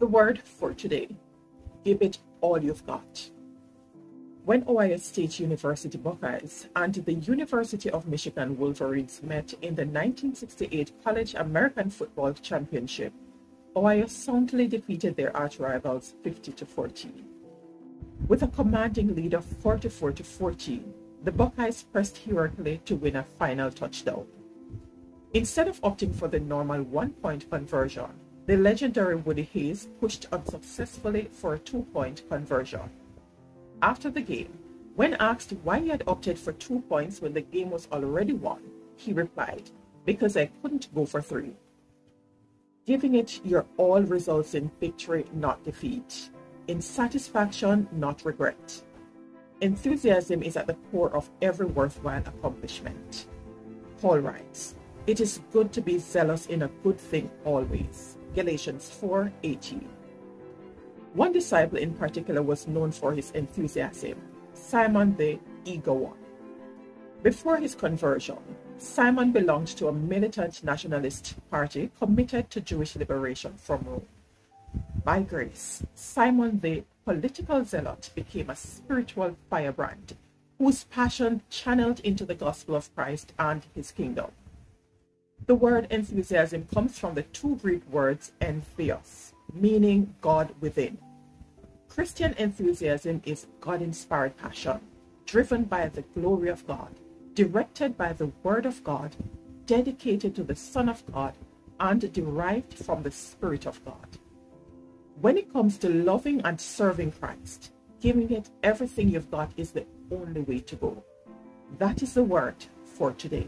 The word for today give it all you've got. When Ohio State University Buckeyes and the University of Michigan Wolverines met in the 1968 College American Football Championship, Ohio soundly defeated their arch rivals 50 to 14. With a commanding lead of 44 to 14, the Buckeyes pressed heroically to win a final touchdown. Instead of opting for the normal one-point conversion, the legendary Woody Hayes pushed unsuccessfully for a two-point conversion. After the game, when asked why he had opted for two points when the game was already won, he replied, Because I couldn't go for three. Giving it your all results in victory, not defeat. In satisfaction, not regret. Enthusiasm is at the core of every worthwhile accomplishment. Paul writes, It is good to be zealous in a good thing always. Galatians 4:18. One disciple in particular was known for his enthusiasm, Simon the Eager One. Before his conversion, Simon belonged to a militant nationalist party committed to Jewish liberation from Rome. By grace, Simon the political zealot became a spiritual firebrand whose passion channeled into the gospel of Christ and his kingdom. The word enthusiasm comes from the two Greek words entheos, meaning God within. Christian enthusiasm is God inspired passion, driven by the glory of God, directed by the Word of God, dedicated to the Son of God, and derived from the Spirit of God. When it comes to loving and serving Christ, giving it everything you've got is the only way to go. That is the word for today.